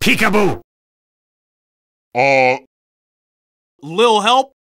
Peekaboo! Uh, Lil help?